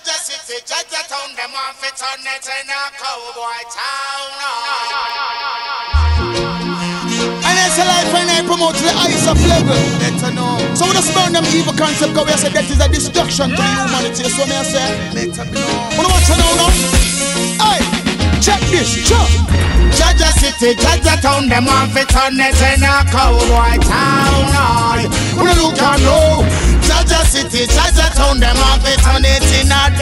Jah Jah City, Jah Jah Town, them want fit on it in a cowboy town. And it's a life and I promote the highest of level. Better know. So we just burn them evil concept because we say that is a destruction to the humanity. So me I say, Better know. wanna watch it now now? Hey, check this, check. Jah Jah City, Jah Jah Town, them want fit on it in a cowboy town.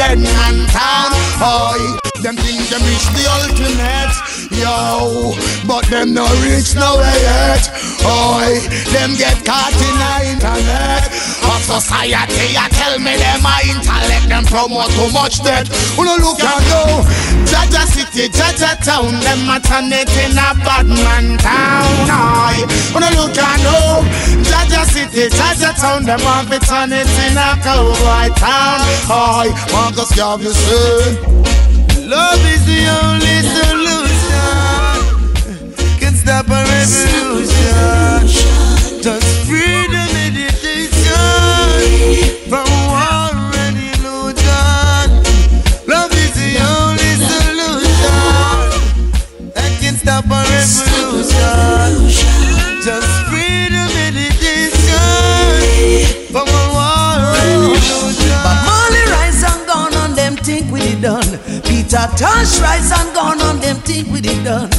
Dead town. Aye. Them think them reach the ultimate, yo, but them no reach nowhere yet. Oi, them get caught in the internet of society. I tell me them a intellect, them promote too much dead. Wanna look and go, Jah Jah City, Jah Jah Town, them a it in a bad man town. Oi, wanna look and go, Jah Jah City, Jah Jah Town, them turn it in a cowboy town. Oi, Marcus Garvey say. Love is the only solution. Tosh rise and gone on them think we did done.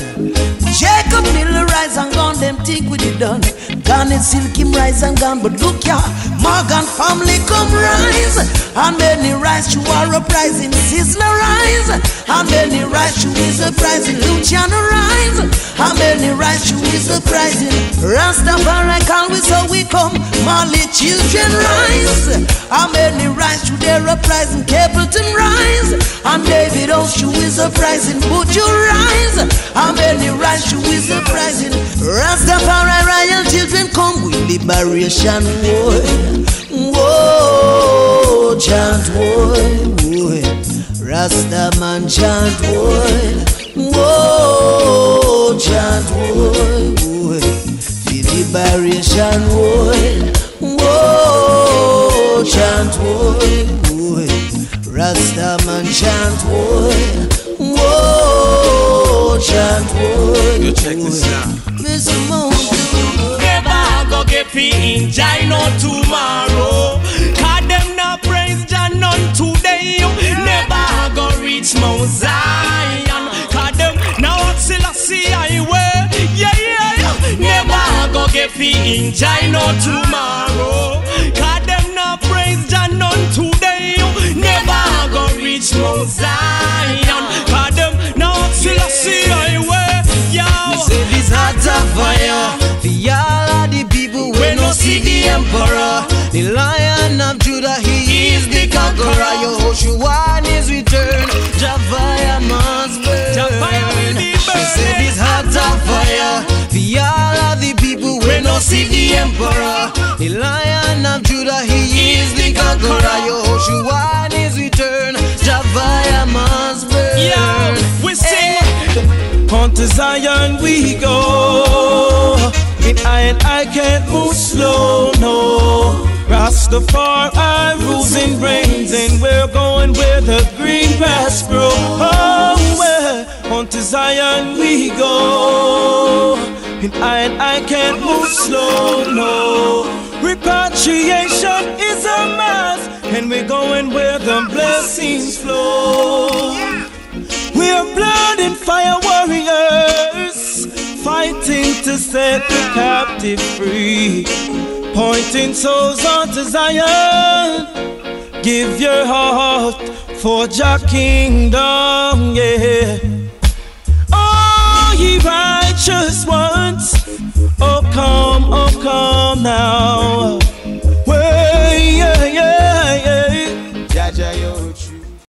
Jacob Miller rise and gone them think we did done. Garnett Silkim rise and gone, but look ya, Morgan family come rise. And many rise to our uprising, Sizzla rise. And many rise to his uprising, Luciano rise. And many his Rastafari call we so we come. Marley children rise. And many rise to their uprising, Capleton rise. And David Oshu is uprising, would you rise? And many rise to his uprising, Rastafari royal children come with liberation war. Whoa, chant boy. Rasta man chant war. Liberation war. Whoa, chant war, boy. Rasta man chant war. Whoa, chant war. You check this out. Mr. Mountain. Never go get fi enjoy no tomorrow. Cause them not praise Jah none today. Never go reach Mount Zion. Enjoy no tomorrow. Cause them not praise Jah none today. Never go reach Mount Zion. Cause them now Selassie I way. Yo. Say this heart of fire For all of the people we no see the emperor The lion of Judah, he is the conqueror Yehoshua see the emperor The lion of Judah, he is the conqueror Yehoshua is return Javaya must burn Yo, we sing. Eh. On to Zion we go. And I and I can't move slow, no. Rastafari rules and reigns, and we're going where the green grass grows. Oh, where on to Zion we go. And I and I can't move slow, no. Repatriation is a must, and we're going where the blessings flow. We're blood and fire warriors, fighting to set the captive free, pointing souls onto Zion. Give your heart for Jah kingdom, yeah righteous ones. Oh, come, oh, come now.